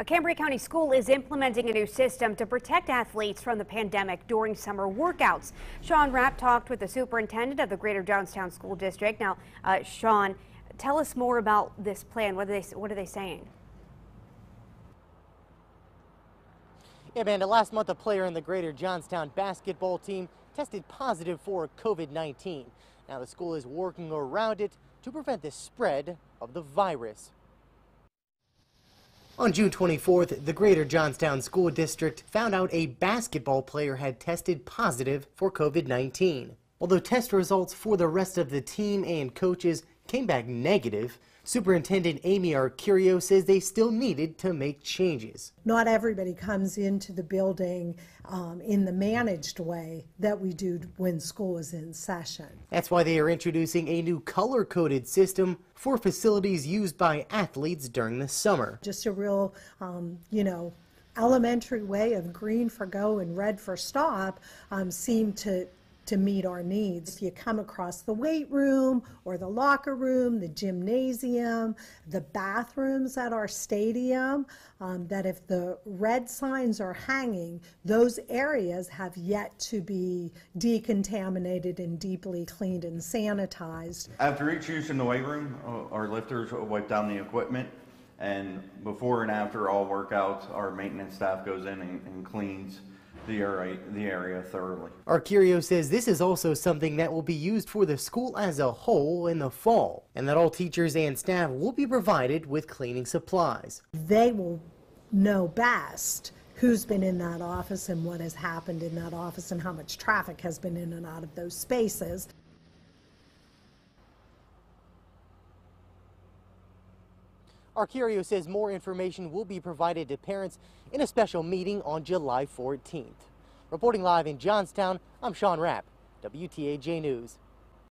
A Cambria County school is implementing a new system to protect athletes from the pandemic during summer workouts. Sean Rapp talked with the superintendent of the Greater Johnstown School District. Now, uh, Sean, tell us more about this plan. What are they, what are they saying? Yeah, Amanda, last month a player in the Greater Johnstown basketball team tested positive for COVID-19. Now the school is working around it to prevent the spread of the virus. On June 24th, the Greater Johnstown School District found out a basketball player had tested positive for COVID-19. Although test results for the rest of the team and coaches came back negative, Superintendent Amy Arcurio says they still needed to make changes. Not everybody comes into the building um, in the managed way that we do when school is in session. That's why they are introducing a new color coded system for facilities used by athletes during the summer. Just a real, um, you know, elementary way of green for go and red for stop um, seemed to to meet our needs. You come across the weight room or the locker room, the gymnasium, the bathrooms at our stadium, um, that if the red signs are hanging, those areas have yet to be decontaminated and deeply cleaned and sanitized. After each use in the weight room, uh, our lifters wipe down the equipment and before and after all workouts, our maintenance staff goes in and, and cleans the area, the area thoroughly. Arcurio says this is also something that will be used for the school as a whole in the fall, and that all teachers and staff will be provided with cleaning supplies. They will know best who's been in that office and what has happened in that office and how much traffic has been in and out of those spaces. Arcurio says more information will be provided to parents in a special meeting on July 14th. Reporting live in Johnstown, I'm Sean Rapp, WTAJ News.